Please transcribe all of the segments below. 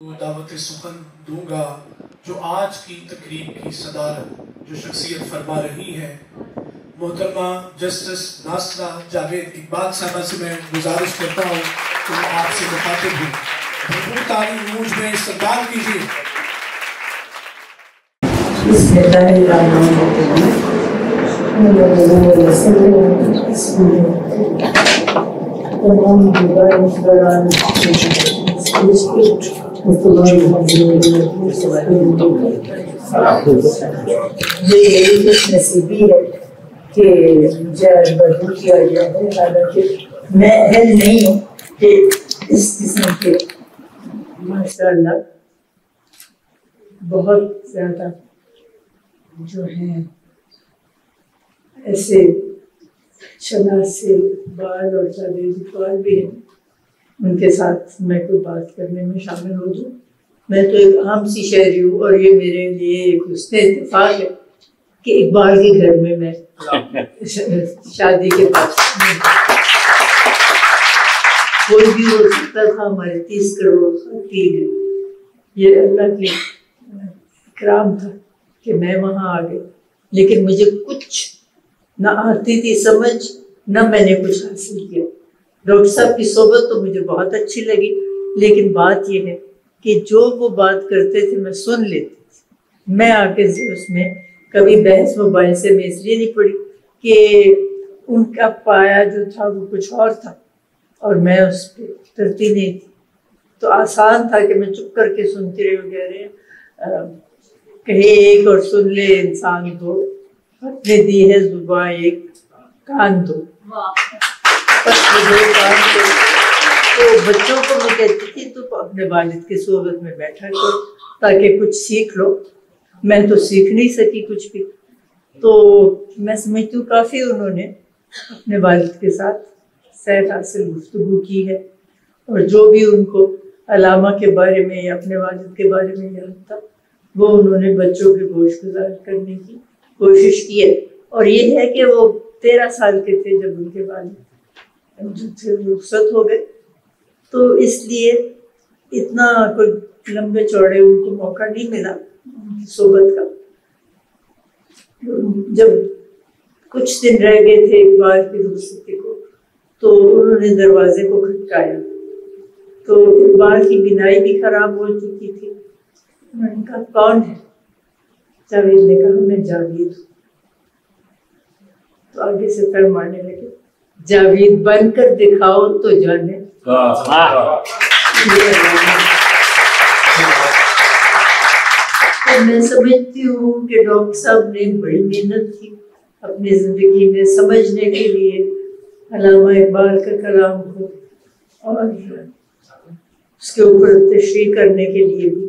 तो दावत सुखन दूँगा, जो आज की तकरीब की सदारत, जो शख्सियत फरमा रही है। मोहतरमा जस्टिस नासरा जावेद इकबाल साहबा, से मैं गुजारिश करता हूँ मैं आपसे मुखातिब हूँ। भरपूर तारीफ़ मूझ में इस्तेमाल कीजिए। ये यही नसीबी कि जज बदलू किया गया हालाँकि मैं अहल नहीं कि इस किस्म के माशाल्लाह बहुत ज़्यादा, जो है, ऐसे शना से बाल और जावेद इकबाल भी हैं उनके साथ मैं कोई बात करने में शामिल हो जाऊँ मैं तो एक आम सी शहरी हूँ और ये मेरे लिए एक उसने इतफाक है कि इकबाल के घर में मैं शादी के पास कोई भी हो सकता था, हमारे तीस करोड़ खातन है। ये अल्लाह के इकराम था कि मैं वहाँ आ गई। लेकिन मुझे कुछ ना आती थी समझ, ना मैंने कुछ हासिल किया। डॉक्टर साहब की सोबत तो मुझे बहुत अच्छी लगी, लेकिन बात यह है कि जो वो बात करते थे, मैं सुन लेती थी। मैं आके उसमें कभी बहस मोबाइल से मैं इसलिए नहीं पड़ी कि उनका पाया जो था वो कुछ और था, और मैं उस पर उतरती नहीं थी। तो आसान था कि मैं चुप करके सुनती रही वगैरह कहे एक और सुन ले, इंसान दो, अपने दी है जुबा एक, कान दो। तो बच्चों को मैं कहती थी तो अपने वालिद के सोबत में बैठा करो, ताकि कुछ सीख लो। मैं तो सीख नहीं सकी कुछ भी। तो मैं समझती हूँ काफ़ी उन्होंने अपने वालिद के साथ सैर हासिल गुफ्तु की है। और जो भी उनको अलामा के बारे में या अपने वालिद के बारे में याद था, वो उन्होंने बच्चों के गोश गुजार करने की कोशिश की है। और ये है कि वो तेरह साल के थे जब उनके वालिद थे रुखसत हो गए। तो इसलिए इतना कोई लंबे चौड़े उनको मौका नहीं मिला सोबत का। जब कुछ दिन रह गए थे एक बार की रुखसती को तो उन्होंने दरवाजे को खटकाया। तो इकबाल की बिनाई भी खराब हो चुकी थी। मैंने कहा, कौन है? जावेद ने कहा, मैं जावेद हूँ। तो आगे से फरमाने लगे जावेद बनकर दिखाओ तो जाने। तो मैं समझती हूँ कि डॉक्टर साहब ने बड़ी मेहनत की अपनी ज़िंदगी में समझने के लिए। अलामा इकबाल का कलाम को और उसके ऊपर तशरी करने के लिए भी।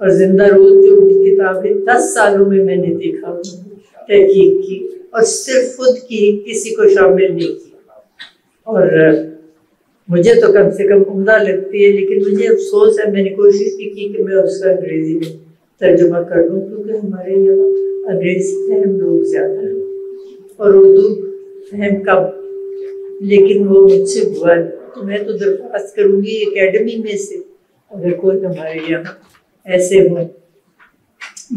और ज़िंदा रोज जो उनकी किताबें दस सालों में मैंने देखा तहकीक की और सिर्फ़ खुद की किसी को शामिल नहीं किया और मुझे तो कम से कम उम्दा लगती है, लेकिन मुझे अफसोस है, मैंने कोशिश भी की कि मैं उसका अंग्रेज़ी में तर्जुमा कर लूँ क्योंकि हमारे यहाँ अंग्रेज़ी फहम लोग ज़्यादा हैं और उर्दू फहम कम, लेकिन वो मुझसे हुआ तो मैं तो दरख्वास्त करूँगी एकेडमी में से, अगर कोई हमारे यहाँ ऐसे हो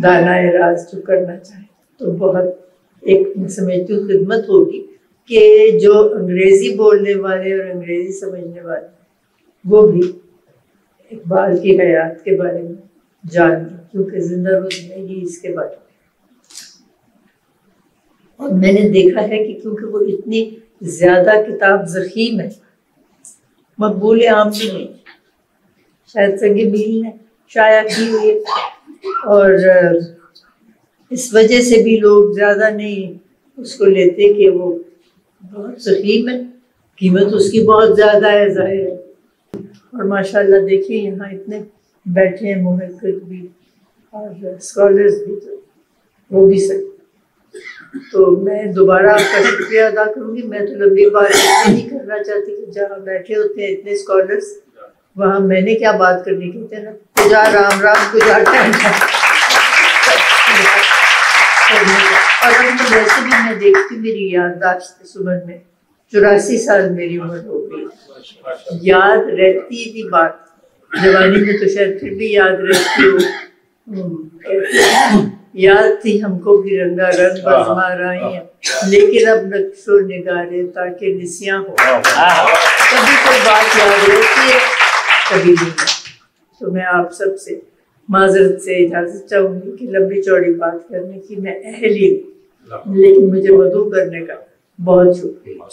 दाना राज जो करना चाहे तो बहुत एक समझती हूँ, खिदमत होगी। कि जो अंग्रेज़ी बोलने वाले और अंग्रेज़ी समझने वाले, वो भी इकबाल की हयात के बारे में जान लें क्योंकि ज़िंदा रोज ही इसके बारे में। और मैंने देखा है कि क्योंकि वो इतनी ज़्यादा किताब जखीम है, मकबूल आम भी नहीं, शायद संगे मील ने शाया की हुई और इस वजह से भी लोग ज़्यादा नहीं उसको लेते कि वो बहुत है। कीमत उसकी बहुत ज़्यादा है, ज़ाहिर है। और माशाल्लाह देखिए, यहाँ इतने बैठे हैं मुहक्क भी और स्कॉलर्स भी तो वो भी सही तो मैं दोबारा आपका शुक्रिया अदा करूँगी। मैं तो लंबी बात नहीं करना चाहती कि जहाँ बैठे होते हैं इतने स्कॉलर्स वहाँ मैंने क्या बात करनी कहते हैं ना, पूजा राम राम, पूजा टाइम और तो वैसे भी मैं देखती मेरी याददाश्त सुबह में चौरासी साल मेरी उम्र हो गई। याद रहती थी बात जवानी में तो शायद फिर भी याद रहती हो। हम्म, याद थी हमको भी रंगा रंग बजमा रही हैं लेकिन अब नक्शो निगारे ताकि निसियाँ हो कभी कोई बात याद रहती है कभी नहीं। तो मैं आप सबसे माजरत से इजाज़त चाहूँगी कि लंबी चौड़ी बात करने की मैं अहली हूँ लेकिन मुझे मधु करने का बहुत शुक्रिया.